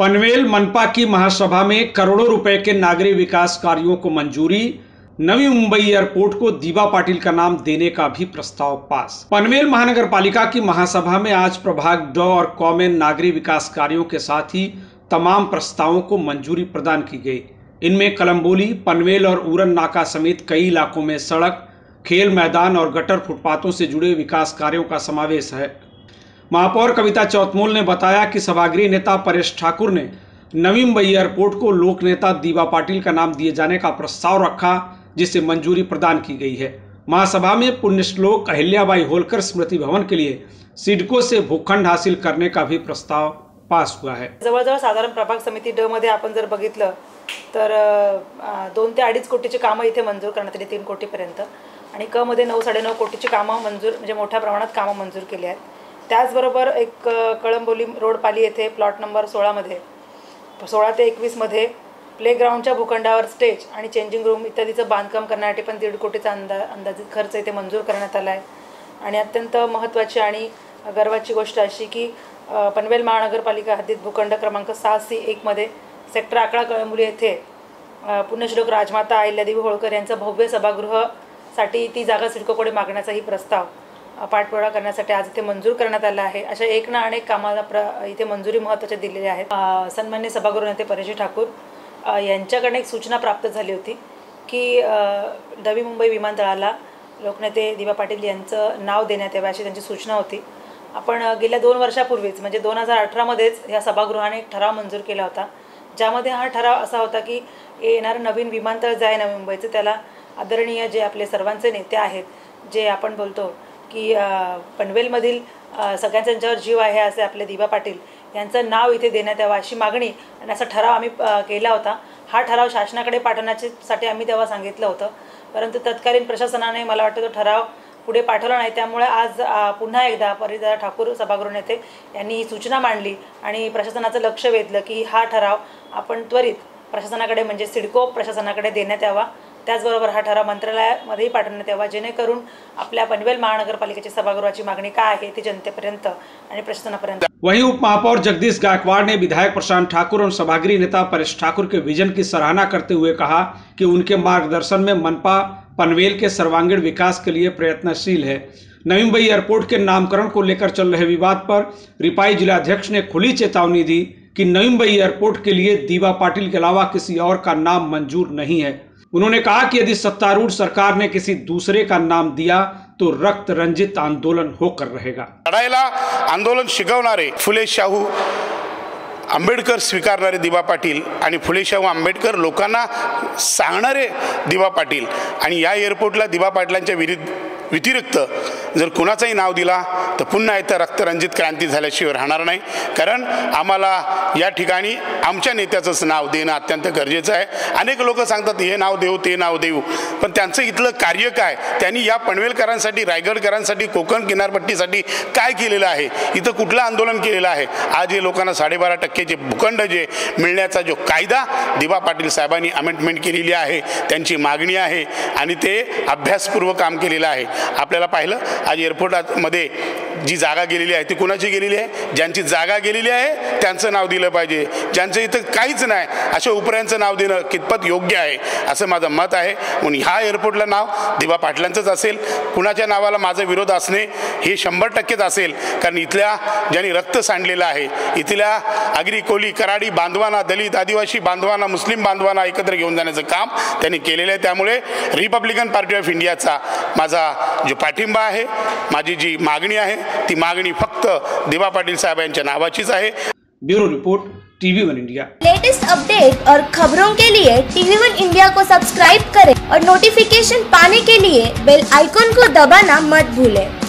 पनवेल मनपा की महासभा में करोड़ों रुपए के नागरिक विकास कार्यों को मंजूरी, नवी मुंबई एयरपोर्ट को दीवा पाटिल का नाम देने का भी प्रस्ताव पास। पनवेल महानगर पालिका की महासभा में आज प्रभाग ड और क में नागरिक विकास कार्यों के साथ ही तमाम प्रस्तावों को मंजूरी प्रदान की गई। इनमें कलम्बोली, पनवेल और उरन नाका समेत कई इलाकों में सड़क, खेल मैदान और गटर फुटपाथों से जुड़े विकास कार्यों का समावेश है। महापौर कविता चौतमोल ने बताया कि सभागृह नेता परेश ठाकुर ने नवी मुंबई एयरपोर्ट को लोक नेता दीवा पाटिल का नाम दिए जाने का प्रस्ताव रखा जिसे मंजूरी प्रदान की गई है। महासभा में पुण्यश्लोक अहिल्याबाई होलकर स्मृति भवन के लिए सिडको से भूखंड हासिल करने का भी प्रस्ताव पास हुआ है। जवळजवळ साधारण प्रभाग समिती ड मध्ये आपण जर बघितलं तर दोन ते अडीच कोटीची कामं इथे मंजूर करण्यात आली तीन कोटीपर्यंत. आणि क मध्ये नऊ साडेनऊ कोटीची कामं मंजूर म्हणजे मोठ्या प्रमाणात कामं मंजूर केली आहेत. त्याचबरोबर एक कळंबोली रोडपाली येथे प्लॉट नंबर सोळामध्ये सोळा ते एकवीसमध्ये प्लेग्राऊंडच्या भूखंडावर स्टेज आणि चेंजिंग रूम इत्यादीचं बांधकाम करण्यासाठी पण दीड कोटीचा अंदा अंदाजित खर्च इथे मंजूर करण्यात आला आहे. आणि अत्यंत महत्त्वाची आणि गर्वाची गोष्ट अशी की पनवेल महानगरपालिका हद्दीत भूखंड क्रमांक सहा सी एकमध्ये सेक्टर अकरा कळंबोली येथे पुण्यश्लोक राजमाता अहिल्यादेवी होळकर यांचं भव्य सभागृहासाठी ती जागा सिडकोकडे मागण्याचाही प्रस्ताव पाठपुरावा करण्यासाठी आज इथे मंजूर करण्यात आला आहे. अशा एक ना अनेक कामाला प्र इथे मंजुरी महत्त्वाच्या दिलेल्या आहेत. सन्मान्य सभागृह नेते परेशी ठाकूर यांच्याकडनं एक सूचना प्राप्त झाली होती की नवी मुंबई विमानतळाला लोकनेते दिवा पाटील यांचं नाव देण्यात यावं अशी त्यांची सूचना होती. आपण गेल्या दोन वर्षापूर्वीच म्हणजे दोन हजार अठरामध्येच ह्या सभागृहाने एक ठराव मंजूर केला होता. ज्यामध्ये हा ठराव असा होता की येणारं नवीन विमानतळ जे आहे नवी मुंबईचं त्याला आदरणीय जे आपले सर्वांचे नेते आहेत जे आपण बोलतो की पनवेलमधील सगळ्यांचा ज्यांच्यावर जीव आहे असे आपले दिवा पाटील यांचं नाव इथे देण्यात यावं अशी मागणी आणि असा ठराव आम्ही केला होता. हा ठराव शासनाकडे पाठवण्याच्यासाठी आम्ही तेव्हा सांगितलं होतं. परंतु तत्कालीन प्रशासनाने मला वाटतं तो ठराव पुढे पाठवला नाही. त्यामुळे आज पुन्हा एकदा परिदा ठाकूर सभागृह नेते यांनी ही सूचना मांडली आणि प्रशासनाचं लक्ष वेधलं की हा ठराव आपण त्वरित प्रशासनाकडे म्हणजे सिडको प्रशासनाकडे देण्यात यावा. त्याचबरोबर हा ठराव मंत्रालयामध्येही पाठवण्यात यावा. जेणेकरून आपल्या पनवेल महानगरपालिकेची सभागृहाची मागणी काय आहे ती जनतेपर्यंत आणि प्रशासनापर्यंत. वहीं उप महापौर जगदीश गायकवाड़ ने विधायक प्रशांत ठाकुर और सभागृह नेता परेश ठाकुर के विजन की सराहना करते हुए कहा कि उनके मार्गदर्शन में मनपा पनवेल के सर्वांगीण विकास के लिए प्रयत्नशील है। नवी मुंबई एयरपोर्ट के नामकरण को लेकर चल रहे विवाद पर रिपाई जिलाध्यक्ष ने खुली चेतावनी दी कि नवी मुंबई एयरपोर्ट के लिए दीवा पाटिल के अलावा किसी और का नाम मंजूर नहीं है। उन्होंने कहा कि यदि सत्तारूढ़ सरकार ने किसी दूसरे का नाम दिया तो रक्त रंजित आंदोलन होकर रहेगा। लढायला आंदोलन शिकवणारे फुले शाहू आंबेडकर स्वीकारणारे दिवा पाटील आणि फुले शाहू आंबेडकर लोकांना सांगणारे दिवा पाटील आणि या एअरपोर्टला दिवा पाटलांच्या विरुद्ध व्यतिरिक्त जर कुणाचंही नाव दिला तर पुन्हा इथं रक्तरंजित क्रांती झाल्याशिवाय राहणार नाही. कारण आम्हाला या ठिकाणी आमच्या नेत्याचंच नाव देणं अत्यंत गरजेचं आहे. अनेक लोक सांगतात हे नाव देऊ ते नाव देऊ. पण त्यांचं इथलं कार्य काय? त्यांनी या पनवेलकरांसाठी रायगडकरांसाठी कोकण किनारपट्टीसाठी काय केलेलं आहे? इथं कुठलं आंदोलन केलेलं आहे? आज हे लोकांना साडेबारा टक्केचे भूखंड जे मिळण्याचा जो कायदा दिवा पाटील साहेबांनी अमेंडमेंट केलेली आहे त्यांची मागणी आहे आणि ते अभ्यासपूर्वक काम केलेलं आहे. आपल्याला पाहिलं? आज एअरपोर्टामध्ये जी जागा गेलेली आहे ती कुणाची गेलेली आहे? ज्यांची जागा गेलेली आहे त्यांचं नाव दिलं पाहिजे. ज्यांचं इथं काहीच नाही अशा उपऱ्यांचं नाव देणं कितपत योग्य आहे असं माझं मत आहे. म्हणून ह्या एअरपोर्टला नाव दिवा पाटलांचंच असेल. कुणाच्या नावाला माझा विरोध असणे हे शंभर टक्केच असेल. कारण इथल्या ज्यांनी रक्त सांडलेलं आहे इथल्या आगरी कोली कराडी बांधवांना दलित आदिवासी बांधवांना मुस्लिम बांधवांना एकत्र घेऊन जाण्याचं काम त्यांनी केलेलं आहे. त्यामुळे रिपब्लिकन पार्टी ऑफ इंडियाचा माझा जो पाठिंबा आहे माझी जी मागणी आहे ती मागणी फक्त दिवा पाटील साहेब यांच्या नावाचीच आहे. Bureau report TV one India. Latest update और खबरों के लिए टीवी वन इंडिया को सब्सक्राइब करें और नोटिफिकेशन पाने के लिए बेल आइकॉन को दबाना मत भूलें।